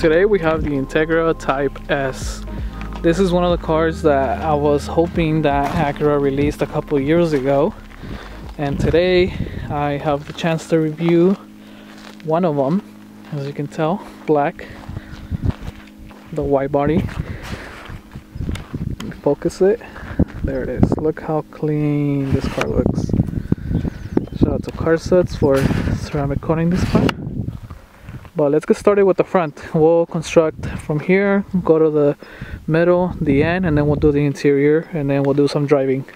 today we have the Integra Type S. This is one of the cars that I was hoping that Acura released a couple years ago. And today I have the chance to review one of them. As you can tell, black. The white body. Focus it. There it is. Look how clean this car looks. Shout out to CarStuds for ceramic coating this car but let's get started with the front. We'll construct from here go to the middle the end and then we'll do the interior and then we'll do some driving.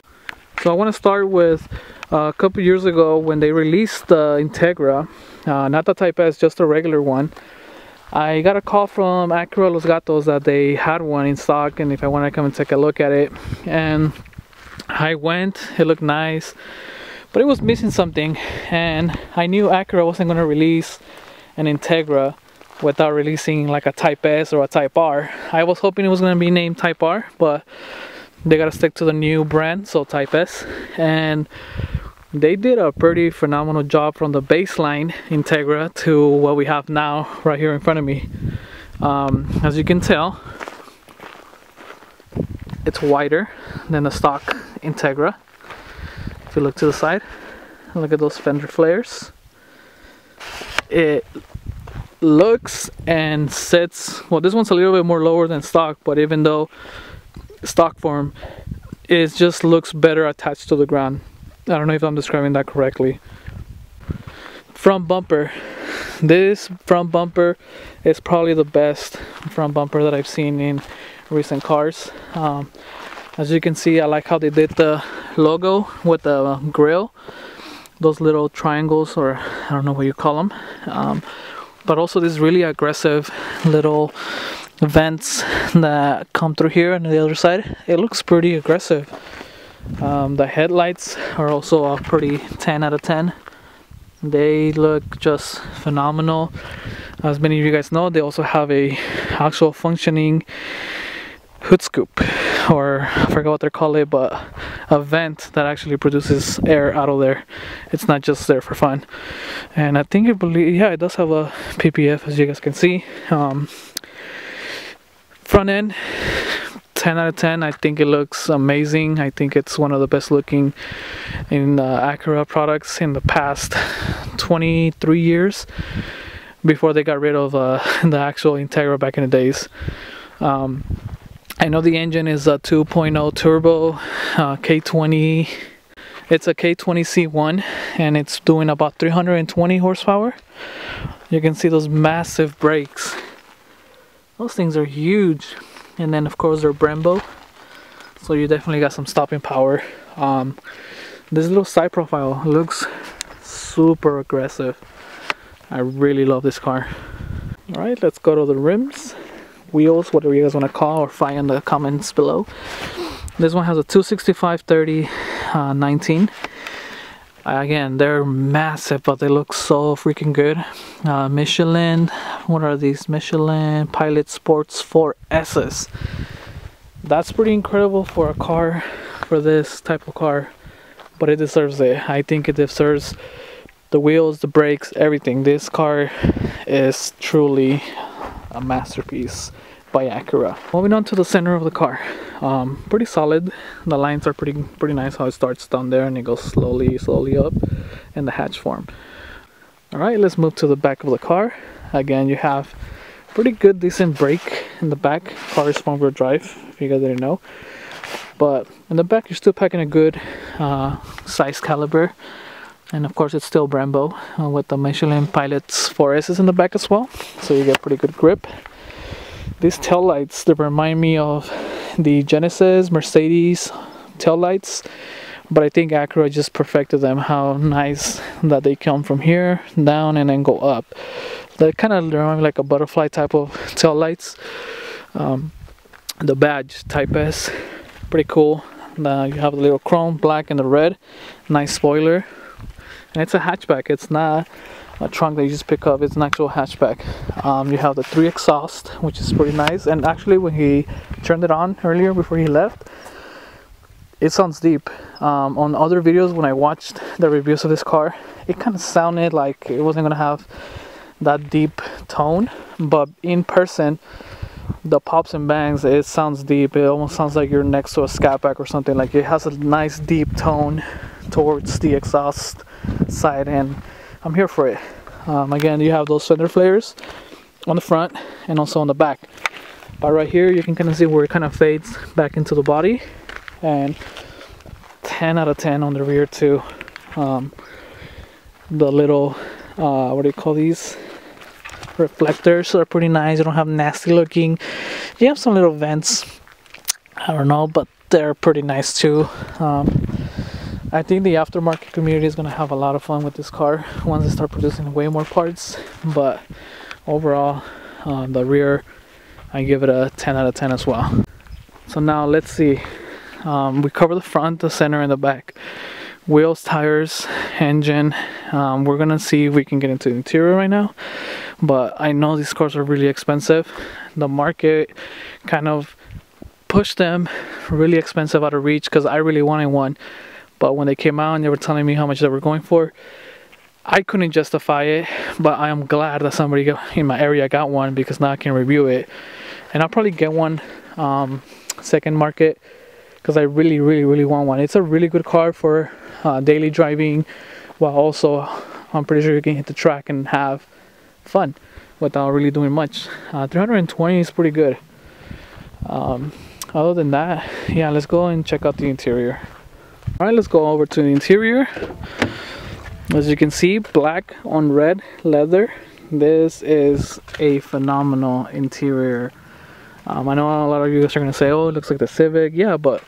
So I want to start with uh, a couple years ago when they released the Integra uh, not the Type S just a regular one I got a call from Acura Los Gatos that they had one in stock and if I wanted to come and take a look at it. And I went it looked nice but it was missing something. And I knew Acura wasn't going to release an Integra without releasing like a Type S or a Type R. I was hoping it was going to be named Type R, but they got to stick to the new brand, so Type S. And they did a pretty phenomenal job from the baseline Integra to what we have now right here in front of me. Um, as you can tell, it's wider than the stock Integra. If you look to the side, look at those fender flares it looks and sits well this one's a little bit more lower than stock but even though stock form it just looks better attached to the ground. I don't know if I'm describing that correctly. Front bumper. This front bumper is probably the best front bumper that I've seen in recent cars. Um, as you can see I like how they did the logo with the grill those little triangles or I don't know what you call them um, but also these really aggressive little vents that come through here on the other side. It looks pretty aggressive. Um, the headlights are also a pretty 10 out of 10 they look just phenomenal. As many of you guys know they also have a actual functioning hood scoop or I forgot what they're called it but a vent that actually produces air out of there. It's not just there for fun. And I think it believe yeah it does have a PPF as you guys can see. Um, front end 10 out of 10 I think it looks amazing. I think it's one of the best looking in uh, Acura products in the past 23 years before they got rid of uh, the actual Integra back in the days. Um, I know the engine is a 2.0 turbo uh, K20 it's a K20C1 and it's doing about 320 horsepower. You can see those massive brakes. Those things are huge. And then of course they're Brembo. So you definitely got some stopping power. Um, this little side profile looks super aggressive. I really love this car. Alright let's go to the rims wheels, whatever you guys want to call, or find in the comments below. This one has a 265 30 uh, 19. Uh, again, they're massive, but they look so freaking good. Uh, Michelin, what are these? Michelin Pilot Sports 4Ss. That's pretty incredible for a car, for this type of car, but it deserves it. I think it deserves the wheels, the brakes, everything. This car is truly a masterpiece by Acura. Moving on to the center of the car. Um, pretty solid. The lines are pretty pretty nice how it starts down there and it goes slowly, slowly up in the hatch form. Alright, let's move to the back of the car. Again, you have pretty good, decent brake in the back. Car is front wheel drive, if you guys didn't know. But in the back, you're still packing a good uh, size caliber and of course it's still Brembo uh, with the Michelin Pilots 4Ss in the back as well. So you get pretty good grip. These tail lights they remind me of the Genesis Mercedes tail lights but I think Acura just perfected them. How nice that they come from here down and then go up. They kind of remind me like a butterfly type of tail lights. Um, the badge type S pretty cool. Uh, you have the little chrome black and the red. Nice spoiler and it's a hatchback. It's not a trunk that you just pick up. It's an actual hatchback. Um, you have the three exhaust which is pretty nice. And actually when he turned it on earlier before he left it sounds deep. Um, on other videos when I watched the reviews of this car it kind of sounded like it wasn't gonna have that deep tone. But in person the pops and bangs it sounds deep. It almost sounds like you're next to a scat pack or something. Like it has a nice deep tone towards the exhaust side and I'm here for it. Um, again you have those fender flares on the front and also on the back. But right here you can kind of see where it kind of fades back into the body and 10 out of 10 on the rear too. Um, the little uh, what do you call these? Reflectors are pretty nice. They don't have nasty looking. You have some little vents. I don't know but they're pretty nice too. Um, I think the aftermarket community is going to have a lot of fun with this car once they start producing way more parts. But overall uh, the rear I give it a 10 out of 10 as well. So now let's see. Um, we cover the front the center and the back. Wheels tires engine. Um, we're gonna see if we can get into the interior right now. But I know these cars are really expensive. The market kind of pushed them really expensive out of reach because I really wanted one but when they came out and they were telling me how much they were going for I couldn't justify it but I am glad that somebody in my area got one because now I can review it. And I'll probably get one um, second market because I really really really want one. It's a really good car for uh, daily driving while also I'm pretty sure you can hit the track and have fun without really doing much. Uh, 320 is pretty good. Um, other than that yeah let's go and check out the interior all right let's go over to the interior. As you can see black on red leather. This is a phenomenal interior. Um, I know a lot of you guys are gonna say oh it looks like the Civic. Yeah but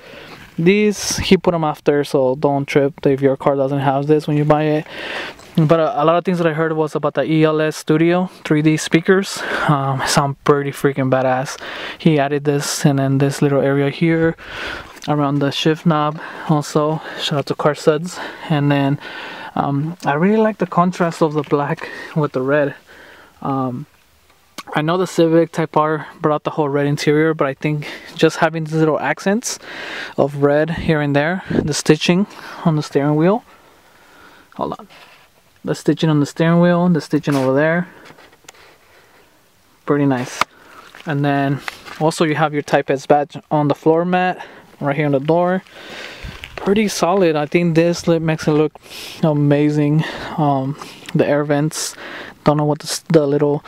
these he put them after so don't trip if your car doesn't have this when you buy it. But a, lot of things that I heard was about the ELS Studio 3D speakers. Um, sound pretty freaking badass. He added this and then this little area here around the shift knob also shout out to car suds and then um, I really like the contrast of the black with the red. Um, I know the Civic Type R brought the whole red interior but I think just having these little accents of red here and there the stitching on the steering wheel. Hold on. The stitching on the steering wheel the stitching over there. Pretty nice. And then also you have your Type S badge on the floor mat right here on the door. Pretty solid. I think this lip makes it look amazing. Um, the air vents don't know what the, the, little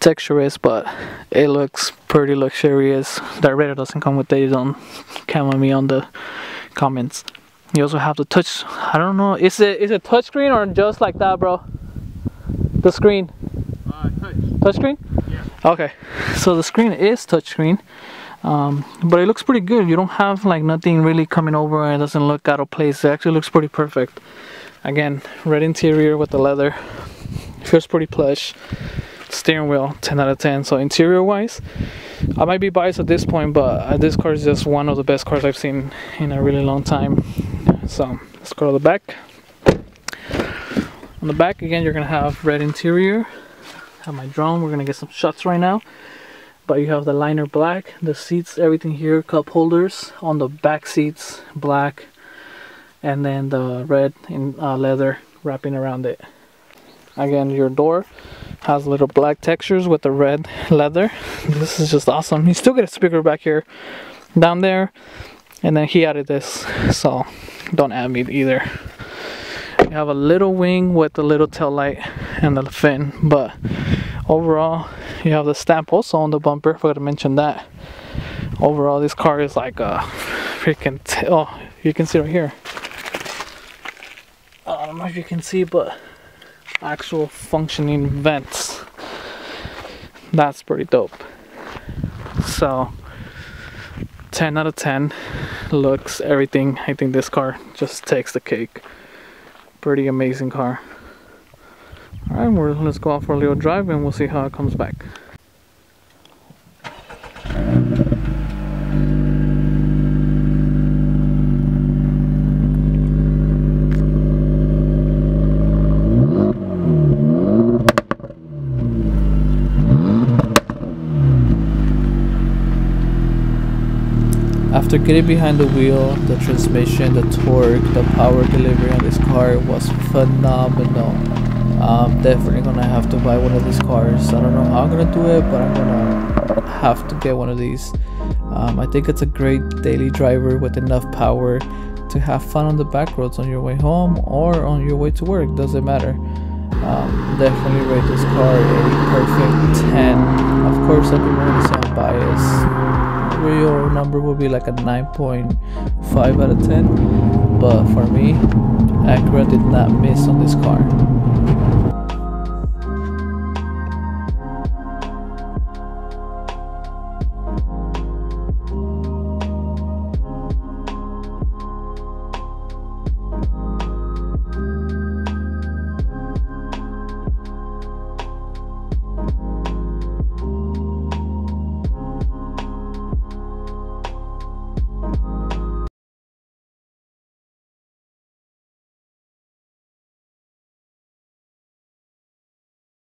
texture is but it looks pretty luxurious. That radar doesn't come with it. Don't come me on the comments. You also have the touch I don't know is it is it touch screen or just like that bro? The screen. Uh, touch. touch screen? Yeah. Okay. So the screen is touch screen um, but it looks pretty good. You don't have like nothing really coming over and it doesn't look out of place. It actually looks pretty perfect. Again red interior with the leather. Feels pretty plush. Steering wheel 10 out of 10 so interior wise I might be biased at this point but uh, this car is just one of the best cars I've seen in a really long time. So let's go to the back. On the back again you're gonna have red interior. Have my drone. We're gonna get some shots right now but you have the liner black the seats everything here cup holders on the back seats black and then the red in uh, leather wrapping around it. Again your door has little black textures with the red leather. This is just awesome. You still get a speaker back here down there and then he added this so don't add me either. You have a little wing with the little tail light and the fin but overall you have the stamp also on the bumper forgot to mention that. Overall this car is like a freaking oh you can see right here. I don't know if you can see but actual functioning vents. That's pretty dope. So 10 out of 10 looks everything. I think this car just takes the cake. Pretty amazing car all right let's go out for a little drive and we'll see how it comes back After getting behind the wheel, the transmission, the torque, the power delivery on this car was phenomenal. I'm definitely gonna have to buy one of these cars. I don't know how I'm gonna do it, but I'm gonna have to get one of these. Um, I think it's a great daily driver with enough power to have fun on the back roads on your way home or on your way to work. Doesn't matter. Um, definitely rate this car a perfect 10. Of course, I'll be going to sound bias. Real number would be like a 9.5 out of 10. But for me, Acura did not miss on this car.